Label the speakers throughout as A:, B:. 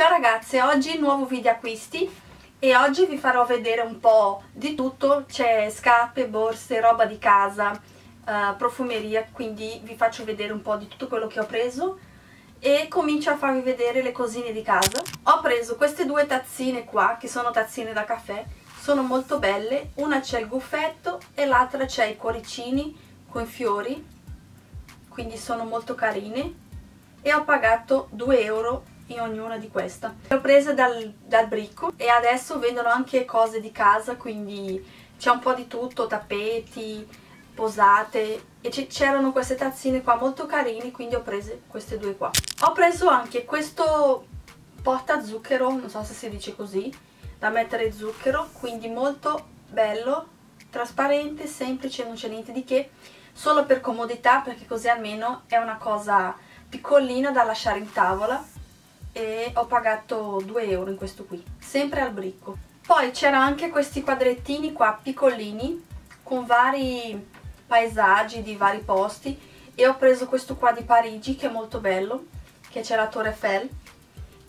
A: Ciao ragazze, oggi nuovo video acquisti e oggi vi farò vedere un po' di tutto, c'è scarpe, borse, roba di casa, uh, profumeria, quindi vi faccio vedere un po' di tutto quello che ho preso e comincio a farvi vedere le cosine di casa. Ho preso queste due tazzine qua, che sono tazzine da caffè, sono molto belle, una c'è il guffetto e l'altra c'è i cuoricini con fiori, quindi sono molto carine e ho pagato 2 euro in ognuna di queste. Le ho prese dal, dal bricco e adesso vendono anche cose di casa, quindi c'è un po' di tutto, tappeti, posate e c'erano queste tazzine qua molto carine, quindi ho preso queste due qua. Ho preso anche questo porta zucchero, non so se si dice così, da mettere zucchero, quindi molto bello, trasparente, semplice, non c'è niente di che, solo per comodità perché così almeno è una cosa piccolina da lasciare in tavola e ho pagato 2 euro in questo qui, sempre al bricco. Poi c'erano anche questi quadrettini qua piccolini con vari paesaggi di vari posti e ho preso questo qua di Parigi che è molto bello, che c'è la Torre Eiffel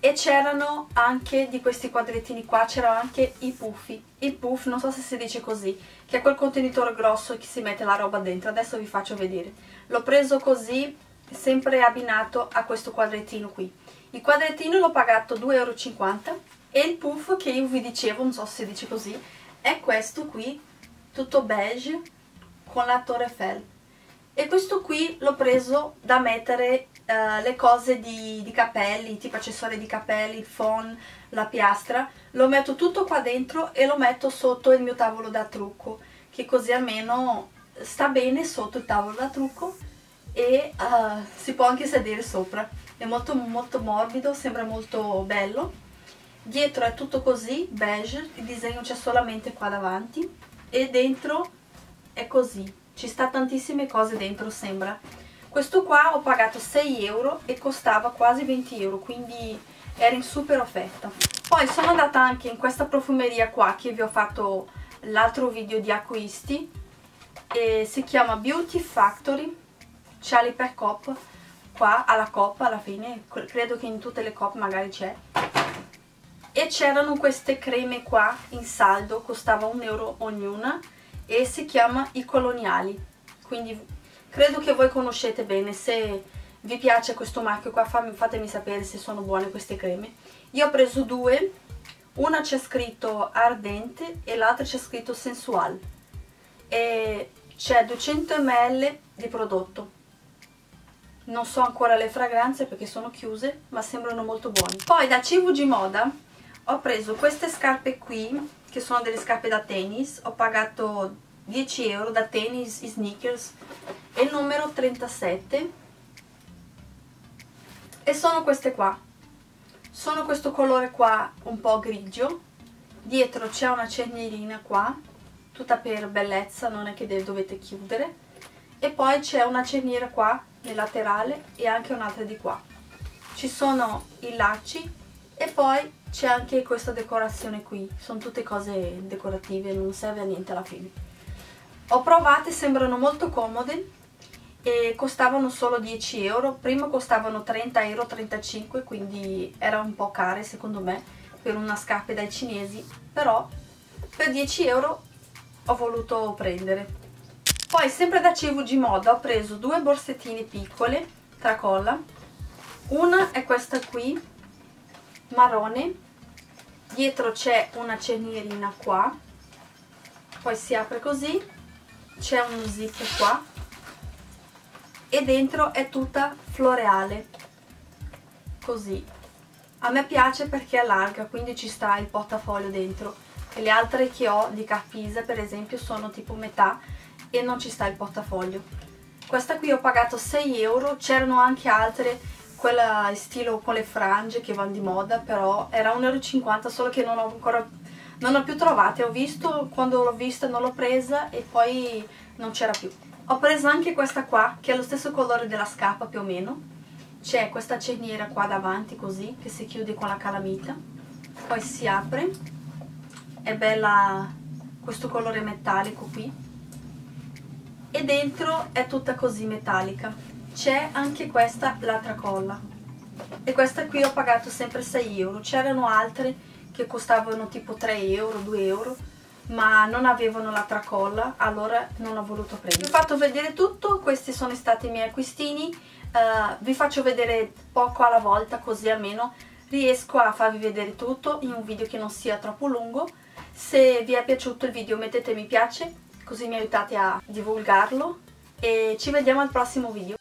A: e c'erano anche di questi quadrettini qua, c'erano anche i puffi. Il puff, non so se si dice così, che è quel contenitore grosso che si mette la roba dentro, adesso vi faccio vedere. L'ho preso così sempre abbinato a questo quadrettino qui. Il quadrettino l'ho pagato 2,50 euro e il puff che io vi dicevo, non so se si dice così, è questo qui, tutto beige con la Torre Eiffel. E questo qui l'ho preso da mettere uh, le cose di, di, capelli, tipo accessori di capelli, il phon, la piastra. Lo metto tutto qua dentro e lo metto sotto il mio tavolo da trucco, che così almeno sta bene sotto il tavolo da trucco e uh, si può anche sedere sopra. È molto molto morbido sembra molto bello. Dietro è tutto così beige il disegno c'è solamente qua davanti. E dentro è così. Ci sta tantissime cose dentro sembra. Questo qua ho pagato 6 euro e costava quasi 20 euro quindi era in super offerta. Poi sono andata anche in questa profumeria qua che vi ho fatto l'altro video di acquisti si chiama Beauty Factory Charlie per Cop qua alla coppa alla fine. Credo che in tutte le coppe magari c'è. E c'erano queste creme qua in saldo costava un euro ognuna e si chiama i coloniali. Quindi credo che voi conoscete bene. Se vi piace questo marchio qua fatemi sapere se sono buone queste creme. Io ho preso due. Una c'è scritto ardente e l'altra c'è scritto sensual. E c'è 200 ml di prodotto non so ancora le fragranze perché sono chiuse ma sembrano molto buone. Poi da CVG Moda ho preso queste scarpe qui che sono delle scarpe da tennis. Ho pagato 10 euro da tennis e sneakers e il numero 37 e sono queste qua. Sono questo colore qua un po' grigio. Dietro c'è una cernierina qua tutta per bellezza non è che dovete chiudere. E poi c'è una cerniera qua nel laterale e anche un'altra di qua. Ci sono i lacci e poi c'è anche questa decorazione qui. Sono tutte cose decorative non serve a niente alla fine. Ho provate sembrano molto comode e costavano solo 10 euro. Prima costavano 30 euro 35 quindi era un po' care secondo me per una scarpa dai cinesi. Però per 10 euro ho voluto prendere poi sempre da CVG Moda ho preso due borsettine piccole tracolla. Una è questa qui marrone. Dietro c'è una cernierina qua. Poi si apre così c'è un zip qua. E dentro è tutta floreale. Così. A me piace perché è larga quindi ci sta il portafoglio dentro. E le altre che ho di Carpisa per esempio sono tipo metà e non ci sta il portafoglio. Questa qui ho pagato 6 euro c'erano anche altre quella stile con le frange che vanno di moda però era 1,50 euro solo che non ho ancora non ho più trovate. Ho visto quando l'ho vista non l'ho presa e poi non c'era più. Ho preso anche questa qua che è lo stesso colore della scarpa più o meno. C'è questa cerniera qua davanti così che si chiude con la calamita. Poi si apre. È bella questo colore metallico qui e dentro è tutta così metallica. C'è anche questa l'altra colla. E questa qui ho pagato sempre 6 euro. C'erano altre che costavano tipo 3 euro 2 euro ma non avevano la tracolla allora non ho voluto prendere. Vi ho fatto vedere tutto questi sono stati i miei acquistini. Uh, vi faccio vedere poco alla volta così almeno riesco a farvi vedere tutto in un video che non sia troppo lungo. Se vi è piaciuto il video mettete mi piace così mi aiutate a divulgarlo. E ci vediamo al prossimo video